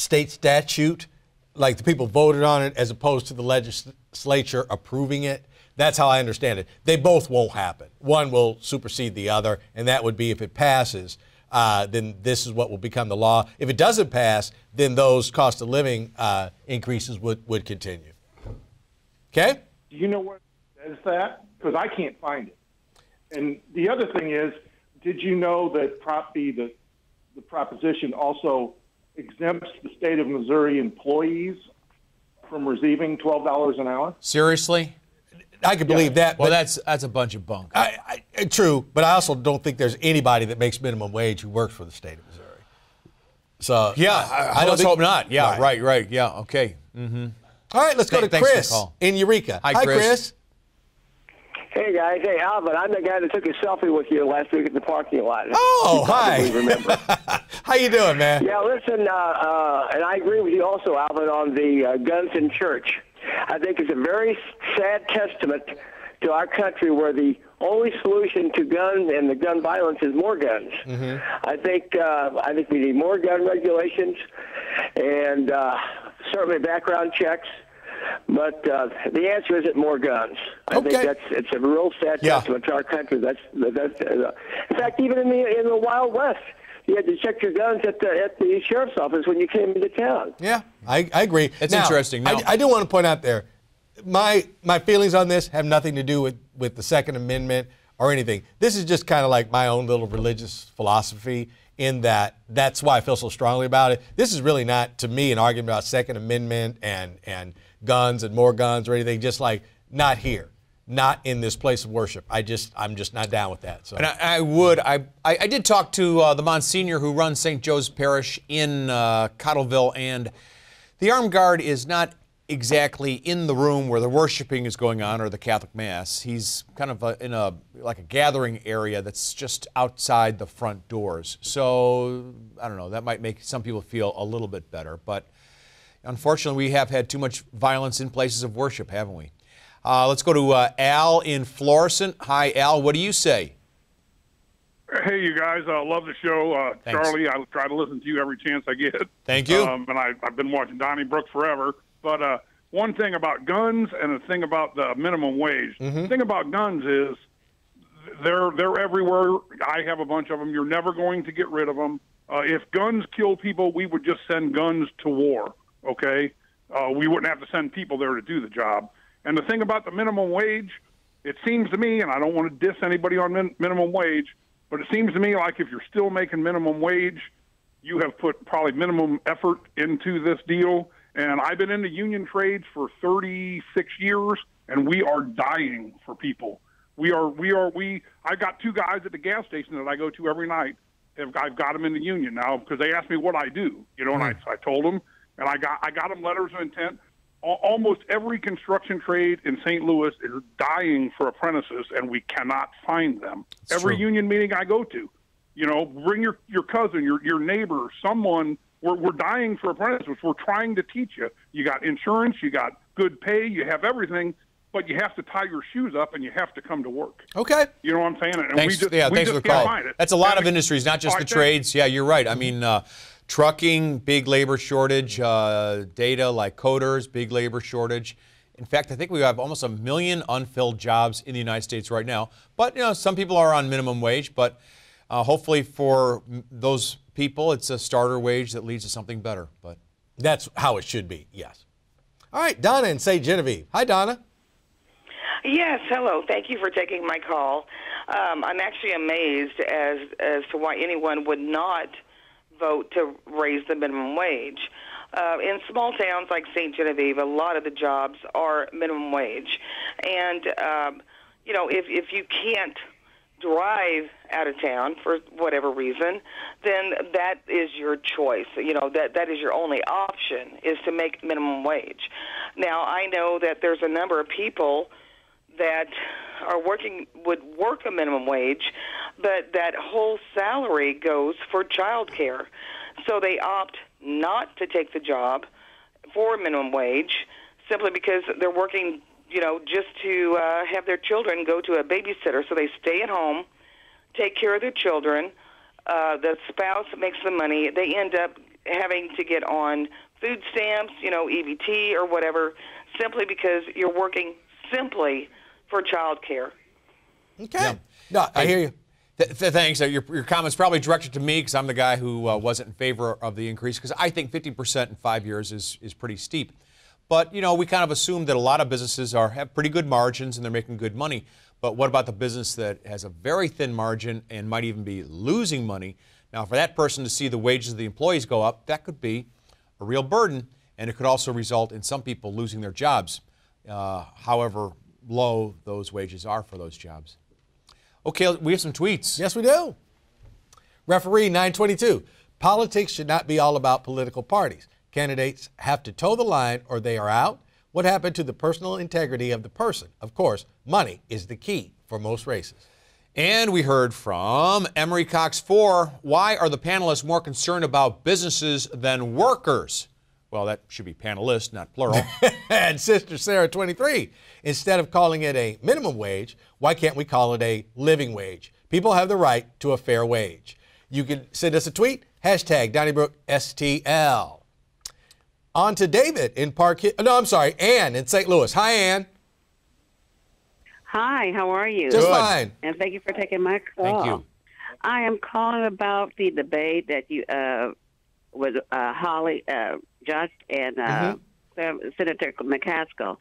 state statute, like the people voted on it as opposed to the legislature approving it. That's how I understand it. They both won't happen. One will supersede the other, and that would be if it passes, uh, then this is what will become the law. If it doesn't pass, then those cost of living uh, increases would, would continue. Okay? Do you know what says that? Because I can't find it. And the other thing is, did you know that Prop B, the, the proposition also exempts the state of Missouri employees from receiving $12 an hour? Seriously? I could believe that. Well, but that's that's a bunch of bunk. I, I, uh, true, but I also don't think there's anybody that makes minimum wage who works for the state of Missouri. So yeah, I, don't think- hope not. Yeah, Right. right, right. Yeah, okay. Mm-hmm. All right, let's go Th- to thanks for the Chris call. in Eureka. Hi, Chris. Chris. Hey guys, hey Alvin, I'm the guy that took a selfie with you last week at the parking lot. Oh, You hi. remember. How you doing, man? yeah, listen, uh, uh, and I agree with you also, Alvin, on the uh, guns in church. I think it's a very sad testament to our country where the only solution to guns and the gun violence is more guns. I think uh, I think we need more gun regulations and uh, certainly background checks. But uh, the answer isn't more guns. I Okay. think that's it's a real sad Yeah. testament to our country. That's that's. Uh, in fact, even in the in the Wild West, you had to check your guns at the at the sheriff's office when you came into town. Yeah, I, I agree. That's Now, interesting. I, I do want to point out there, my my feelings on this have nothing to do with, with the Second Amendment or anything. This is just kind of like my own little religious philosophy. In that, that's why I feel so strongly about it. This is really not, to me, an argument about Second Amendment and and guns and more guns or anything. Just like not here, not in this place of worship. I just, I'm just not down with that. So. And I, I would. I, I I did talk to uh, the Monsignor who runs St. Joe's Parish in uh, Cottleville, and the armed guard is not exactly in the room where the worshiping is going on or the Catholic Mass. He's kind of a, in a like a gathering area that's just outside the front doors. So I don't know. That might make some people feel a little bit better, but unfortunately, we have had too much violence in places of worship, haven't we? Uh, let's go to uh, Al in Florissant. Hi, Al. What do you say? Hey, you guys, I uh, love the show. Uh, Charlie, I try to listen to you every chance I get. Thank you. Um, and I, I've been watching Donnybrook forever. But uh, one thing about guns and the thing about the minimum wage. Mm-hmm. The thing about guns is they're they're everywhere. I have a bunch of them. You're never going to get rid of them. Uh, if guns kill people, we would just send guns to war. Okay, uh, we wouldn't have to send people there to do the job. And the thing about the minimum wage, it seems to me, and I don't want to diss anybody on min- minimum wage, but it seems to me like if you're still making minimum wage, you have put probably minimum effort into this deal. And I've been in the union trades for 36 years, and we are dying for people. We are, we are, we. I got two guys at the gas station that I go to every night. I've got them in the union now because they asked me what I do, you know, and I, I told them, and I got, I got them letters of intent. Almost every construction trade in St. Louis is dying for apprentices, and we cannot find them. every true. union meeting I go to, you know, bring your your cousin, your your neighbor, someone. We're we're dying for apprentices. We're trying to teach you. You got insurance, you got good pay, you have everything, but you have to tie your shoes up and you have to come to work. okay. You know what I'm saying? And Thanks, we just, yeah, we thanks just for the can't call. find it. That's a lot And of industries, not just the trades. Yeah, you're right. I mean, uh, trucking, big labor shortage, uh, data like coders, big labor shortage. In fact, I think we have almost a million unfilled jobs in the United States right now. But you know, some people are on minimum wage. But uh, hopefully, for those people, it's a starter wage that leads to something better. But That's how it should be, yes. All right, Donna and St. Genevieve. Hi, Donna. Yes, hello. Thank you for taking my call. Um, I'm actually amazed as as to why anyone would not vote to raise the minimum wage. Uh, in small towns like St. Genevieve, a lot of the jobs are minimum wage, and um, you know if if you can't drive out of town for whatever reason, then that is your choice. You know that that is your only option is to make minimum wage. Now I know that there's a number of people that are working would work a minimum wage, but that whole salary goes for child care. So they opt not to take the job for minimum wage simply because they're working, you know, just to uh, have their children go to a babysitter. So they stay at home, take care of their children. Uh, the spouse makes the money. They end up having to get on food stamps, you know, EBT or whatever, simply because you're working simply for child care. Okay. No, I hear you. Th- th- thanks. Uh, your, your comments probably directed to me because I'm the guy who uh, wasn't in favor of the increase because I think 50% in five years is, is pretty steep. But you know, we kind of assume that a lot of businesses are have pretty good margins and they're making good money. But what about the business that has a very thin margin and might even be losing money? Now, for that person to see the wages of the employees go up, that could be a real burden, and it could also result in some people losing their jobs, uh, however low those wages are for those jobs. Okay, we have some tweets. Yes, we do. Referee 922. Politics should not be all about political parties. Candidates have to toe the line or they are out. What happened to the personal integrity of the person? Of course, money is the key for most races. And we heard from Emery Cox 4. Why are the panelists more concerned about businesses than workers? Well, that should be panelist, not plural. and Sister Sarah 23. Instead of calling it a minimum wage, why can't we call it a living wage? People have the right to a fair wage. You can send us a tweet, hashtag Donnybrook STL. On to David in Park Hill. No, I'm sorry, Ann in St. Louis. Hi, Ann. Hi, how are you? Just fine. And thank you for taking my call. Thank you. I am calling about the debate that you uh, with uh, Hawley, uh, Josh, and uh, Sam- Senator McCaskill.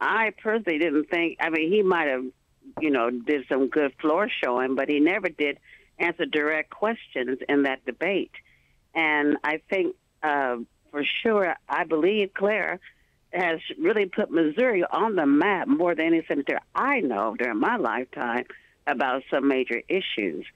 I personally didn't think. I mean, he might have, you know, did some good floor showing, but he never did answer direct questions in that debate. And I think uh, for sure, I believe Claire has really put Missouri on the map more than any senator I know during my lifetime about some major issues.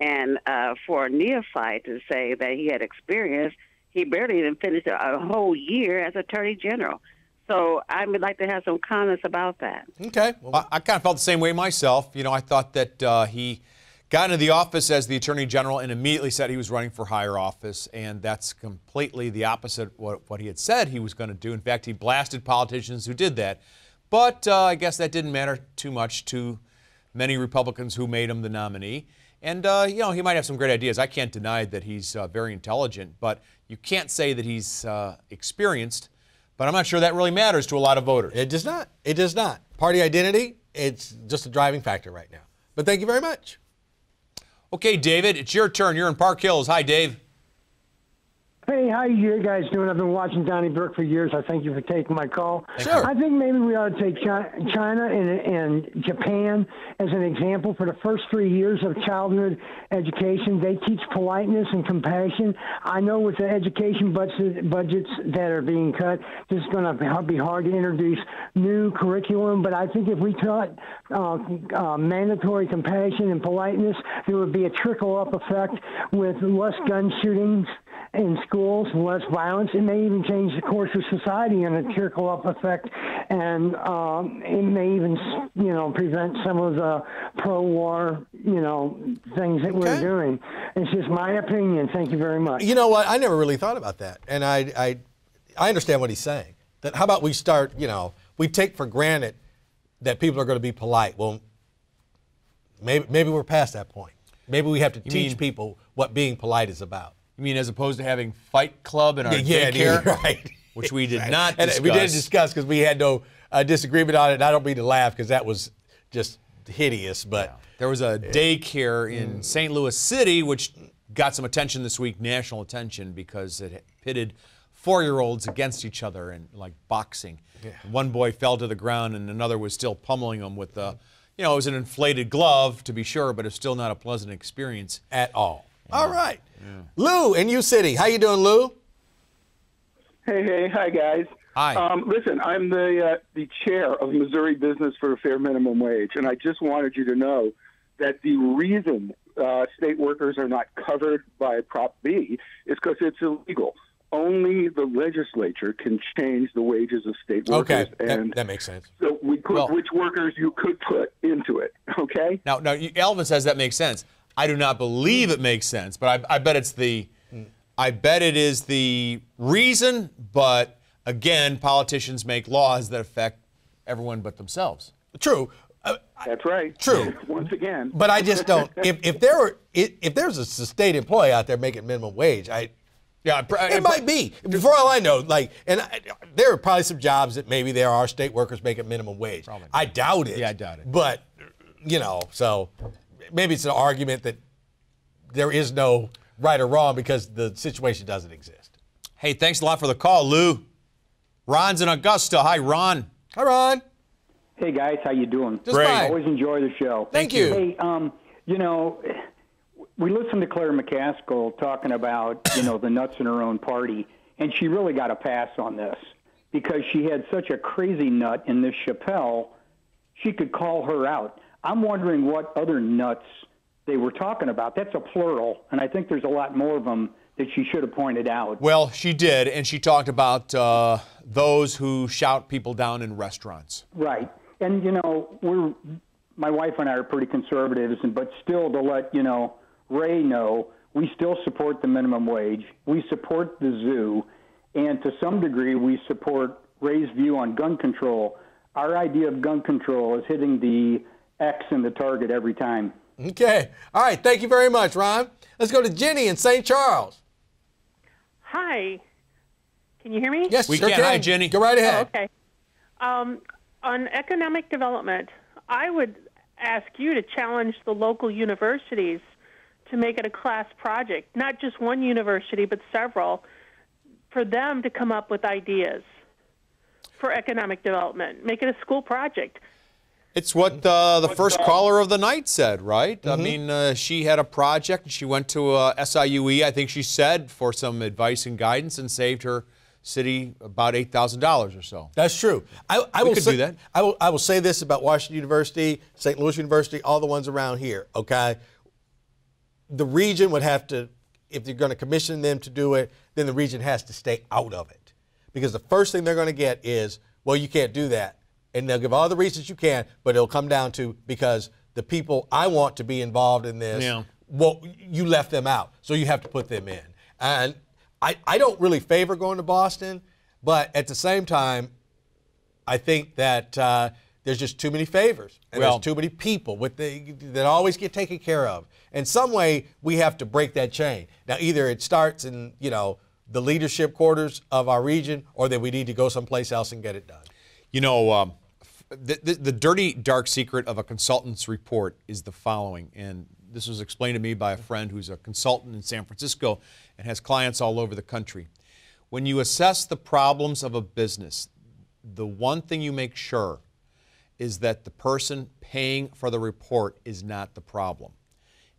And uh, for a neophyte to say that he had experience, he barely even finished a a whole year as Attorney General. So I would like to have some comments about that. Okay. I, I kind of felt the same way myself. You know, I thought that uh, he got into the office as the Attorney General and immediately said he was running for higher office, and that's completely the opposite what, what he had said he was going to do. In fact, he blasted politicians who did that. But uh, I guess that didn't matter too much to many Republicans who made him the nominee. And, uh, you know, he might have some great ideas. I can't deny that he's uh, very intelligent, but you can't say that he's uh, experienced. But I'm not sure that really matters to a lot of voters. It does not. It does not. Party identity, it's just a driving factor right now. But thank you very much. Okay, David, it's your turn. You're in Park Hills. Hi, Dave. Hey, how you guys doing? I've been watching Donnybrook for years. I thank you for taking my call. Sure. I think maybe we ought to take China and, and Japan as an example. For the first three years of childhood education, they teach politeness and compassion. I know with the education budget, budgets that are being cut, this is going to be hard to introduce new curriculum. But I think if we taught uh, uh, mandatory compassion and politeness, there would be a trickle up effect with less gun shootings in schools, less violence. It may even change the course of society in a trickle up effect, and um, it may even, you know, prevent some of the pro war, you know, things that we're doing. It's just my opinion. Thank you very much. You know what? I never really thought about that, and I, I, I understand what he's saying. That how about we start? You know, we take for granted that people are going to be polite. Well, maybe maybe we're past that point. Maybe we have to You teach mean- people what being polite is about. You mean as opposed to having Fight Club in our Yeah, yeah, daycare? dude, right. which we did not And discuss. we didn't discuss because we had no uh, disagreement on it. And I don't mean to laugh because that was just hideous. But There was a daycare in St. Louis City which got some attention this week, national attention, because it pitted four-year-olds against each other in like boxing. One boy fell to the ground, and another was still pummeling him with the, you know, it was an inflated glove to be sure, but it's still not a pleasant experience at all. All right, Lou in U City, how you doing, Lou? Hey, hey, hi guys. Hi. Um, listen, I'm the uh, the chair of Missouri Business for a Fair Minimum Wage, and I just wanted you to know that the reason uh, state workers are not covered by Prop B is because it's illegal. Only the legislature can change the wages of state workers, Okay, that, and that makes sense. so we put Well- which workers you could put into it. Okay. Now, now Alvin says that makes sense. I do not believe it makes sense, but I, I bet it's the, I bet it is the reason. But again, politicians make laws that affect everyone but themselves. True. Uh, That's right. True. Once again. But I just don't. If, if there were, if, if there's a state employee out there making minimum wage, I. Yeah, it might be. For all I know, like, and I, there are probably some jobs that maybe there are state workers making minimum wage. Probably. I doubt it. Yeah, I doubt it. But you know, so maybe it's an argument that there is no right or wrong because the situation doesn't exist. Hey, thanks a lot for the call, Lou. Ron's in Augusta. Hi, Ron. Hi, Ron. Hey guys, how you doing? Just Great. fine. Always enjoy the show. Thank you. Hey, um, you know, we listened to Claire McCaskill talking about you know the nuts in her own party, and she really got a pass on this because she had such a crazy nut in this Chappelle. She could call her out. I'm wondering what other nuts they were talking about. That's a plural, and I think there's a lot more of them that she should have pointed out. Well, she did, and she talked about uh, those who shout people down in restaurants. Right. And you know, we're my wife and I are pretty conservatives, and but still to let you know Ray know we still support the minimum wage. We support the zoo, and to some degree we support Ray's view on gun control. Our idea of gun control is hitting the X in the target every time. Okay. All right. Thank you very much, Ron. Let's go to Jenny in St. Charles. Hi. Can you hear me? Yes, We sure can. Hi, can. Jenny. Go right ahead. Oh, okay. Um, on economic development, I would ask you to challenge the local universities to make it a class project, not just one university, but several, for them to come up with ideas for economic development. Make it a school project. It's what uh, the first caller of the night said, right? I Mm-hmm. Mhm. mean, uh, she had a project and she went to uh, SIUE, I think she said, for some advice and guidance and saved her city about $8,000 or so. That's true. I, I We will could say, do that. I will, I will say this about Washington University, St. Louis University, all the ones around here, okay? The region would have to, if you're going to commission them to do it, then the region has to stay out of it. Because the first thing they're going to get is, well, you can't do that. And they'll give all the reasons you can, but it'll come down to because the people I want to be involved in this, Yeah. well, you left them out. So you have to put them in. And I, I don't really favor going to Boston, but at the same time, I think that uh, there's just too many favors and Well- there's too many people with the, that always get taken care of. In some way, we have to break that chain. Now, either it starts in you know the leadership quarters of our region, or that we need to go someplace else and get it done. You know, um, the, the, the dirty, dark secret of a consultant's report is the following, and this was explained to me by a friend who's a consultant in San Francisco and has clients all over the country. When you assess the problems of a business, the one thing you make sure is that the person paying for the report is not the problem.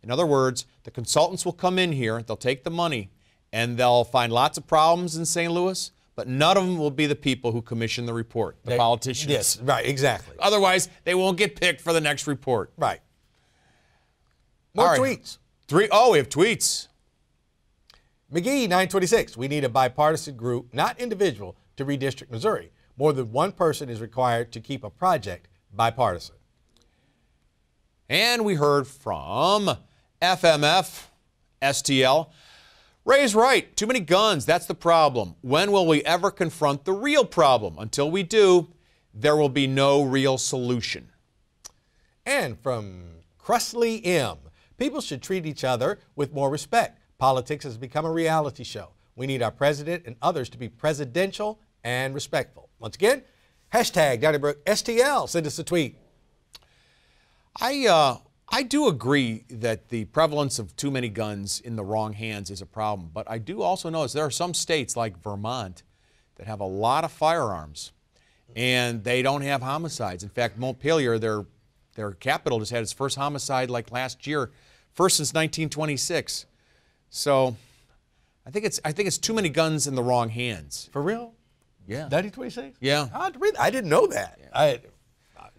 In other words, the consultants will come in here, they'll take the money, and they'll find lots of problems in St. Louis, but none of them will be the people who commission the report, the They- politicians. yes, right, exactly. Otherwise, they won't get picked for the next report. Right. More right. tweets. Three. Oh, we have tweets. McGee 926. We need a bipartisan group, not individual, to redistrict Missouri. More than one person is required to keep a project bipartisan. And we heard from FMF, STL. Ray's right. Too many guns. That's the problem. When will we ever confront the real problem? Until we do, there will be no real solution. And from Crustley M. People should treat each other with more respect. Politics has become a reality show. We need our president and others to be presidential and respectful. Once again, hashtag Donnybrook STL. Send us a tweet. I uh, I do agree that the prevalence of too many guns in the wrong hands is a problem, but I do also notice there are some states like Vermont that have a lot of firearms, and they don't have homicides. In fact, Montpelier, their their capital, just had its first homicide like last year, first since 1926. So, I think it's I think it's too many guns in the wrong hands. For real? Yeah. 1926? Yeah. I, I didn't know that. I,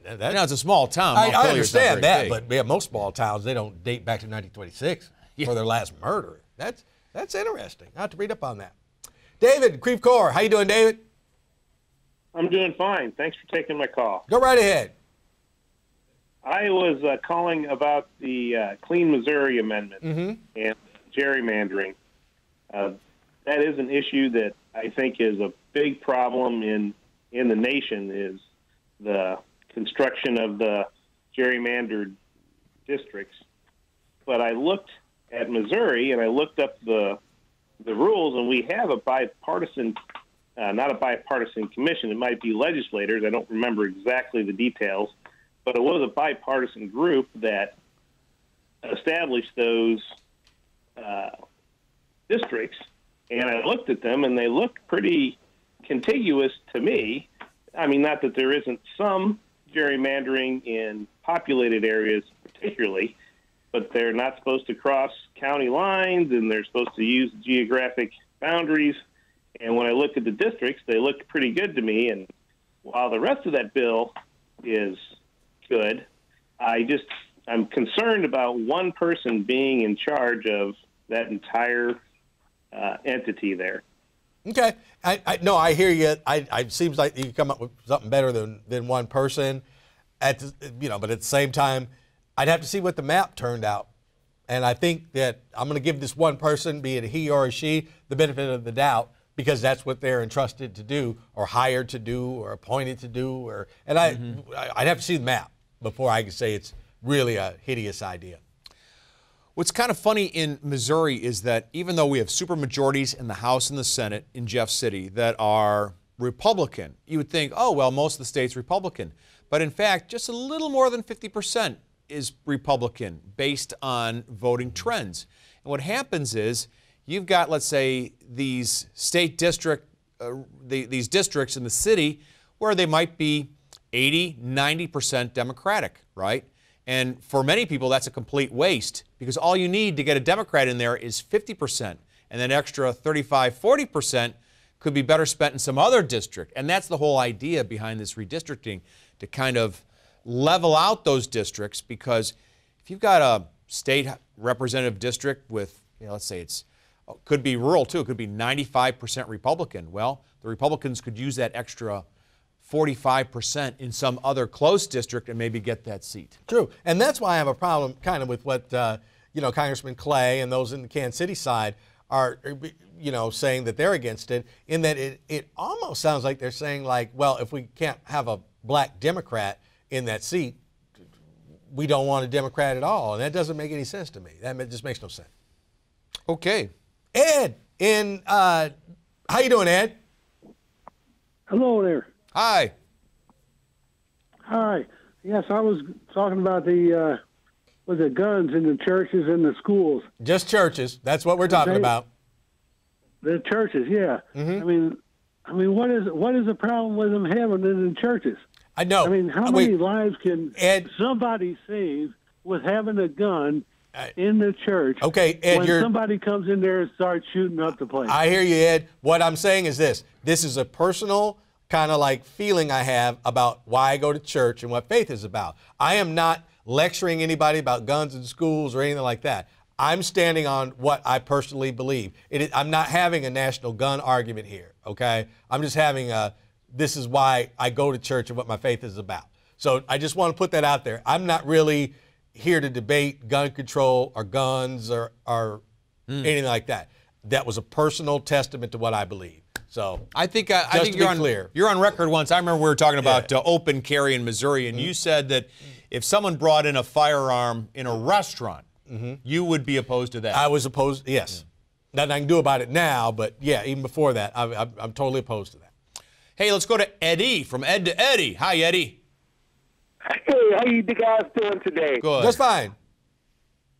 that, You know, it's a small town. I, I understand that, big. but yeah, most small towns they don't date back to 1926 for their last murder. That's that's interesting. I have to read up on that. David, Creve Coeur, how you doing, David? I'm doing fine. Thanks for taking my call. Go right ahead. I was uh, calling about the uh, Clean Missouri Amendment Mm-hmm. and gerrymandering. Uh, that is an issue that I think is a big problem in in the nation. Is the construction of the gerrymandered districts. But I looked at Missouri and I looked up the the rules, and we have a bipartisan, uh, not a bipartisan commission. It might be legislators. I don't remember exactly the details, but it was a bipartisan group that established those uh, districts. And I looked at them, and they look pretty contiguous to me. I mean, not that there isn't some gerrymandering in populated areas, particularly, but they're not supposed to cross county lines and they're supposed to use geographic boundaries. And when I look at the districts, they look pretty good to me. And while the rest of that bill is good, I just I'm concerned about one person being in charge of that entire uh, entity there. Okay. I, I no, I hear you. I, I it seems like you come up with something better than than one person. At the, you know, but at the same time, I'd have to see what the map turned out. And I think that I'm going to give this one person, be it a he or a she, the benefit of the doubt because that's what they're entrusted to do, or hired to do, or appointed to do. Or and I, mm-hmm. I I'd have to see the map before I could say it's really a hideous idea. What's kind of funny in Missouri is that even though we have supermajorities in the House and the Senate in Jeff City that are Republican, you would think, oh, well, most of the state's Republican. But in fact, just a little more than 50% is Republican based on voting trends. And what happens is you've got, let's say, these state district, uh, the, these districts in the city where they might be 80, 90% Democratic, right? And for many people, that's a complete waste because all you need to get a Democrat in there is 50%. And then extra 35, 40% could be better spent in some other district. And that's the whole idea behind this redistricting to kind of level out those districts because if you've got a state representative district with, you know, let's say it's oh, could be rural too, it could be 95% Republican. Well, the Republicans could use that extra 45% in some other close district and maybe get that seat. True, and that's why I have a problem kind of with what uh, you know Congressman Clay and those in the Kansas City side are you know saying that they're against it. In that it it almost sounds like they're saying like, well, if we can't have a black Democrat in that seat, we don't want a Democrat at all, and that doesn't make any sense to me. That just makes no sense. Okay, Ed, in uh, how you doing, Ed? Hello there. Hi. Hi. Yes, I was talking about the uh, with the guns in the churches and the schools. Just churches. That's what we're talking They- about. The churches, yeah. Mm-hmm. I mean, I mean, what is what is the problem with them having it in churches? I know. I mean, how many lives can somebody save with having a gun in the church? Okay, Ed, when somebody comes in there and starts shooting up the place. I hear you, Ed. What I'm saying is this this is a personal kind of like feeling I have about why I go to church and what faith is about. I am not lecturing anybody about guns in schools or anything like that. I'm standing on what I personally believe. It is, I'm not having a national gun argument here, okay? I'm just having a this is why I go to church and what my faith is about. So I just want to put that out there. I'm not really here to debate gun control or guns or, or anything like that. That was a personal testament to what I believe. So I think I, I think to you're be on clear. You're on record once. I remember we were talking about uh, open carry in Missouri, and you said that if someone brought in a firearm in a restaurant, you would be opposed to that. I was opposed. Yes, nothing I can do about it now, but yeah, even before that, I, I, I'm totally opposed to that. Hey, let's go to Eddie from Ed to Eddie. Hi, Eddie. Hey, how you guys doing today? Good. That's fine.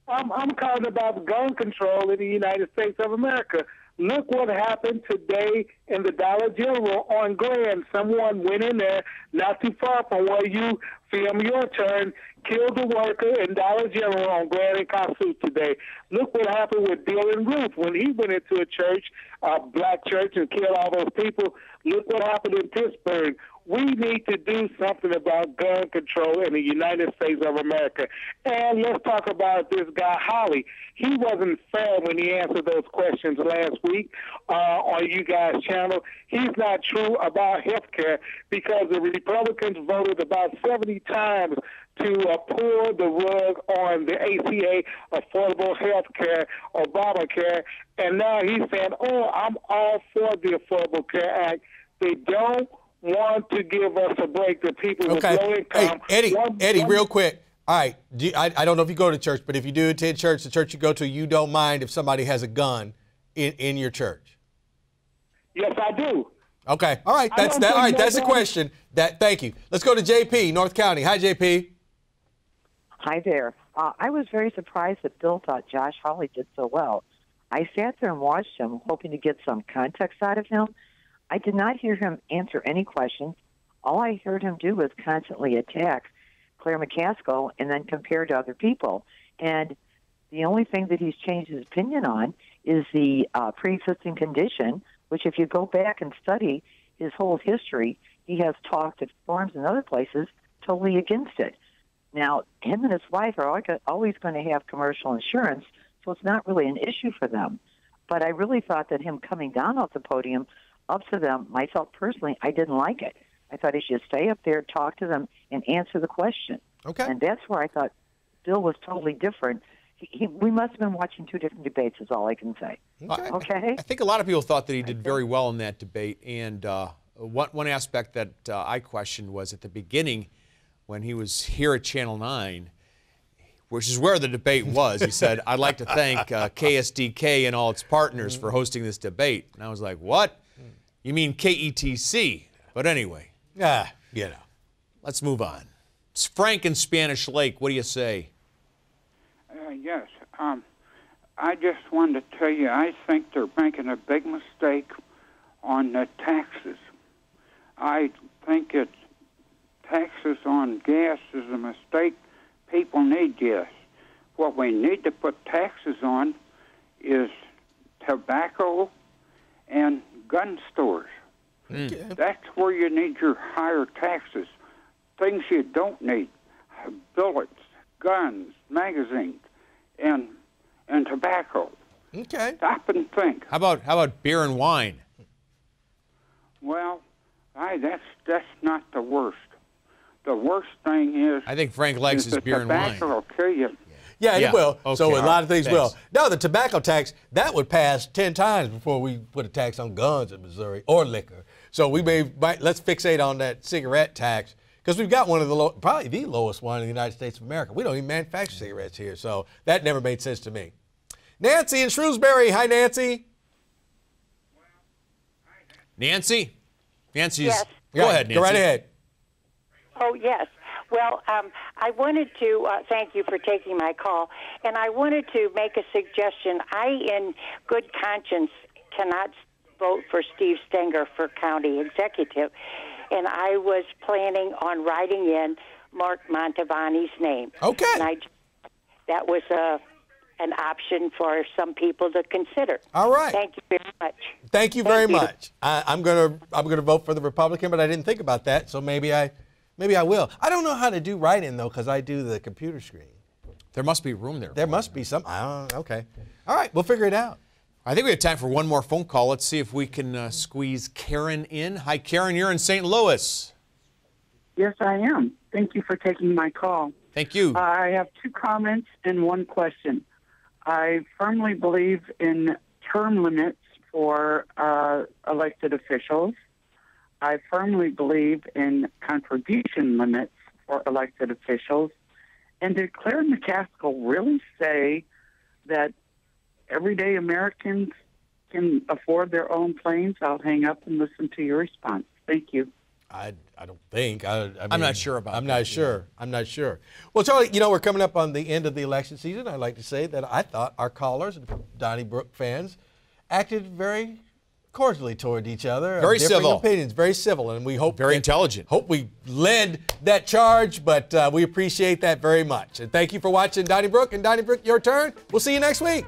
I'm, I'm calling about gun control in the United States of America. Look what happened today in the Dollar General on Grand. Someone went in there not too far from where you film your turn, killed a worker in Dollar General on Grand and Kossuth today. Look what happened with Dylann Roof when he went into a church, a black church, and killed all those people. Look what happened in Pittsburgh. We need to do something about gun control in the United States of America. And let's talk about this guy, Hawley. He wasn't fair when he answered those questions last week uh, on you guys' channel. He's not true about health care because the Republicans voted about 70 times to uh, pour the rug on the ACA, Affordable Health Care, Obamacare, and now he's saying, oh, I'm all for the Affordable Care Act. They don't want to give us a break. The people Okay. with low income. Hey, Eddie, One- Eddie, one- real quick. All right. Do you- I, I don't know if you go to church, but if you do attend church, the church you go to, you don't mind if somebody has a gun in, in your church. Yes, I do. Okay. All right. That's that. All think right. That's the question. That. Thank you. Let's go to JP, North County. Hi, JP. Hi there. Uh, I was very surprised that Bill thought Josh Hawley did so well. I sat there and watched him, hoping to get some context out of him. I did not hear him answer any questions. All I heard him do was constantly attack Claire McCaskill and then compare to other people. And the only thing that he's changed his opinion on is the uh, pre-existing condition, which if you go back and study his whole history, he has talked at forums and other places totally against it. Now, him and his wife are alwa- always going to have commercial insurance, so it's not really an issue for them. But I really thought that him coming down off the podium up to them, myself personally, I didn't like it. I thought he should stay up there, talk to them, and answer the question. Okay. And that's where I thought Bill was totally different. He, he, we must have been watching two different debates, is all I can say. Okay. I think a lot of people thought that he did very well in that debate. And uh, one, one aspect that uh, I questioned was at the beginning when he was here at Channel 9, which is where the debate was. He said, I'd like to thank uh, KSDK and all its partners for hosting this debate. And I was like, what? You mean KETC? But anyway. Yeah, you know. Let's move on. It's Frank in Spanish Lake. What do you say? Uh, yes. Um, I just wanted to tell you, I think they're making a big mistake on the taxes. I think it's taxes on gas is a mistake. People need gas. What we need to put taxes on is tobacco and gun stores. Hmm. That's where you need your higher taxes. Things you don't need bullets, guns, magazines, and and tobacco. Okay. Stop and think. How about how about beer and wine? Well, I that's that's not the worst. The worst thing is I think Frank likes is his beer and wine. tobacco will kill you. Yeah, Yeah, it will. So okay. a lot of things Thanks. will. No, the tobacco tax that would pass ten times before we put a tax on guns in Missouri or liquor. So we may might, let's fixate on that cigarette tax because we've got one of the low, probably the lowest one in the United States of America. We don't even manufacture cigarettes here, so that never made sense to me. Nancy in Shrewsbury. Hi, Nancy. Nancy? Nancy's. Yes. Go ahead, Nancy. Go right ahead. Oh, yes. Well, um, I wanted to uh, thank you for taking my call, and I wanted to make a suggestion. I, in good conscience, cannot vote for Steve Stenger for county executive, and I was planning on writing in Mark Mantovani's name. Okay. And I, that was a, an option for some people to consider. All right. Thank you very much. Thank you very Thank you. much. I, I'm gonna I'm gonna vote for the Republican, but I didn't think about that, so maybe I maybe I will. I don't know how to do write-in though, because I do the computer screen. There must be room there. There must be some. I don't. Okay. All right, we'll figure it out. I think we have time for one more phone call. Let's see if we can uh, squeeze Karen in. Hi, Karen. You're in St. Louis. Yes, I am. Thank you for taking my call. Thank you. I have two comments and one question. I firmly believe in term limits for uh, elected officials. I firmly believe in contribution limits for elected officials. And did Claire McCaskill really say that everyday Americans can afford their own planes? I'll hang up and listen to your response. Thank you. I, I don't think. I, I I'm not sure about I'm that, not sure. I'm not sure. Well, Charlie, you know, we're coming up on the end of the election season. I'd like to say that I thought our callers and Donnybrook fans acted very cordially toward each other. Very civil. opinions, very civil, and we hope Very that- intelligent. Hope we led that charge, but uh, we appreciate that very much. And thank you for watching Donnybrook. And Donnybrook, your turn. We'll see you next week.